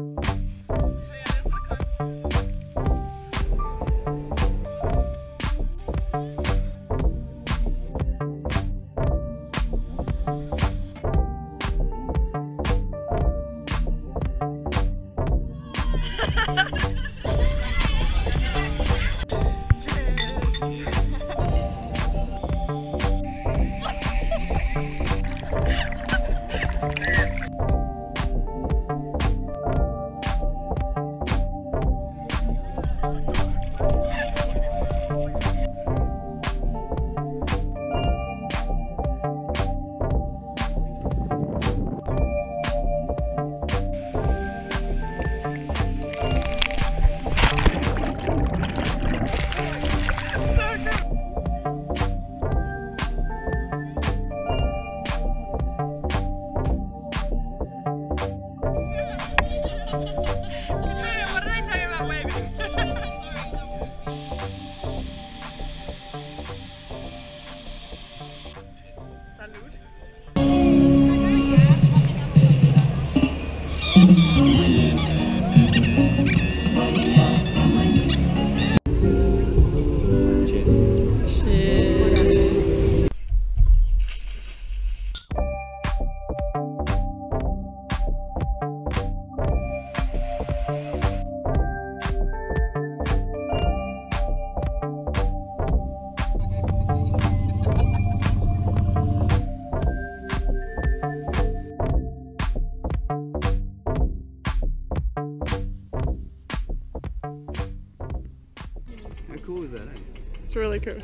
what cool is that? Eh? It's really cool.